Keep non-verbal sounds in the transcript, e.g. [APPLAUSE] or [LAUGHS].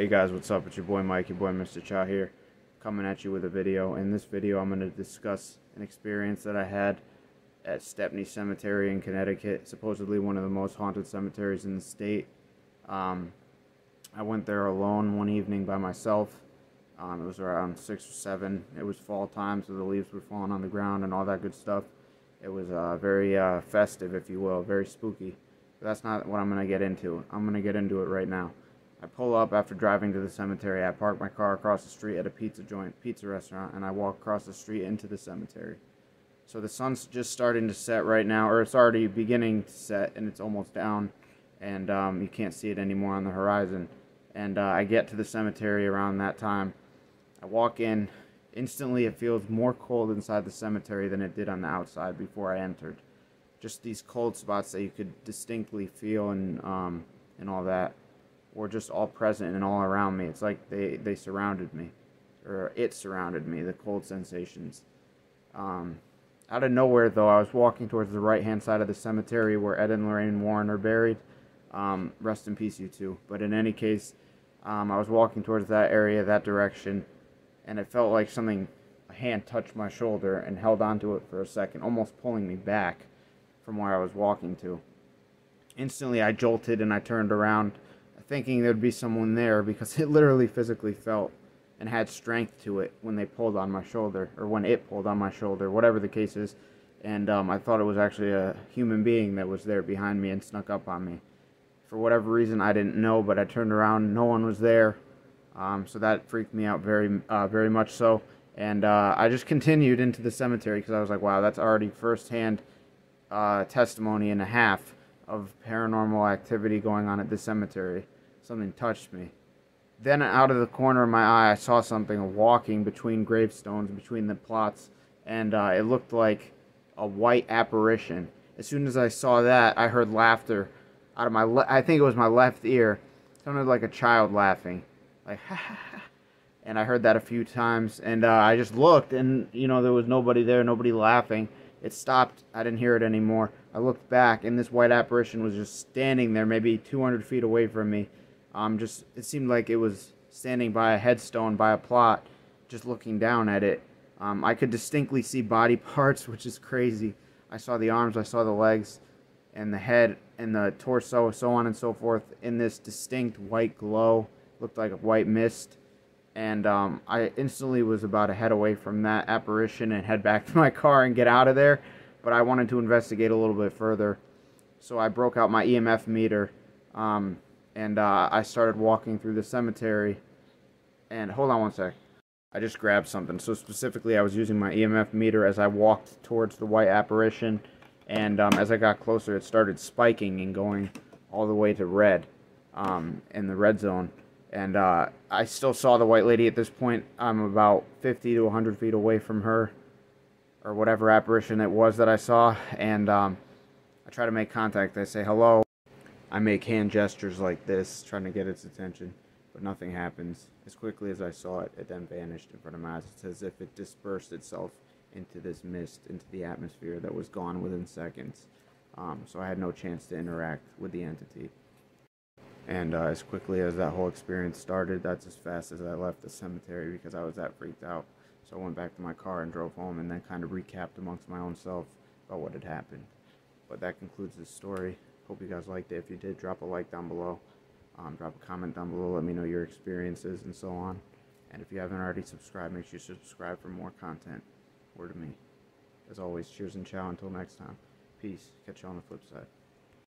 Hey guys, what's up? It's your boy Mike, your boy Mr. Chow here, coming at you with a video. In this video, I'm going to discuss an experience that I had at Stepney Cemetery in Connecticut, supposedly one of the most haunted cemeteries in the state. Um, I went there alone one evening by myself. Um, it was around 6 or 7. It was fall time, so the leaves were falling on the ground and all that good stuff. It was uh, very uh, festive, if you will, very spooky. But that's not what I'm going to get into. I'm going to get into it right now. I pull up after driving to the cemetery. I park my car across the street at a pizza joint, pizza restaurant, and I walk across the street into the cemetery. So the sun's just starting to set right now, or it's already beginning to set, and it's almost down, and um, you can't see it anymore on the horizon. And uh, I get to the cemetery around that time. I walk in. Instantly, it feels more cold inside the cemetery than it did on the outside before I entered. Just these cold spots that you could distinctly feel and um, and all that were just all present and all around me. It's like they, they surrounded me, or it surrounded me, the cold sensations. Um, out of nowhere, though, I was walking towards the right hand side of the cemetery where Ed and Lorraine Warren are buried. Um, rest in peace, you two. But in any case, um, I was walking towards that area, that direction, and it felt like something, a hand touched my shoulder and held onto it for a second, almost pulling me back from where I was walking to. Instantly, I jolted and I turned around thinking there'd be someone there because it literally physically felt and had strength to it when they pulled on my shoulder or when it pulled on my shoulder, whatever the case is. And um, I thought it was actually a human being that was there behind me and snuck up on me. For whatever reason, I didn't know, but I turned around, no one was there. Um, so that freaked me out very, uh, very much so. And uh, I just continued into the cemetery because I was like, wow, that's already firsthand uh, testimony and a half of paranormal activity going on at this cemetery. Something touched me. Then, out of the corner of my eye, I saw something walking between gravestones, between the plots, and uh, it looked like a white apparition. As soon as I saw that, I heard laughter out of my. Le- I think it was my left ear. It sounded like a child laughing, like [LAUGHS] ha ha ha. And I heard that a few times, and uh, I just looked, and you know there was nobody there, nobody laughing. It stopped. I didn't hear it anymore. I looked back, and this white apparition was just standing there, maybe 200 feet away from me um, just it seemed like it was standing by a headstone by a plot, just looking down at it. Um, I could distinctly see body [LAUGHS] parts, which is crazy. I saw the arms, I saw the legs, and the head and the torso, so on and so forth, in this distinct white glow. Looked like a white mist. And um, I instantly was about a head away from that apparition and head back [LAUGHS] to my car and get out of there. But I wanted to investigate a little bit further. So I broke out my EMF meter. Um, and uh, I started walking through the cemetery. And hold on one sec. I just grabbed something. So specifically, I was using my EMF meter as I walked towards the white apparition, and um, as I got closer, it started spiking and going all the way to red, um, in the red zone. And uh, I still saw the white lady at this point. I'm about 50 to 100 feet away from her, or whatever apparition it was that I saw. And um, I try to make contact. I say hello. I make hand gestures like this, trying to get its attention, but nothing happens. As quickly as I saw it, it then vanished in front of my eyes. It's as if it dispersed itself into this mist, into the atmosphere that was gone within seconds. Um, so I had no chance to interact with the entity. And uh, as quickly as that whole experience started, that's as fast as I left the cemetery because I was that freaked out. So I went back to my car and drove home and then kind of recapped amongst my own self about what had happened. But that concludes this story. Hope you guys liked it. If you did, drop a like down below. Um, drop a comment down below. Let me know your experiences and so on. And if you haven't already subscribed, make sure you subscribe for more content. Word to me. As always, cheers and chow until next time. Peace. Catch you on the flip side.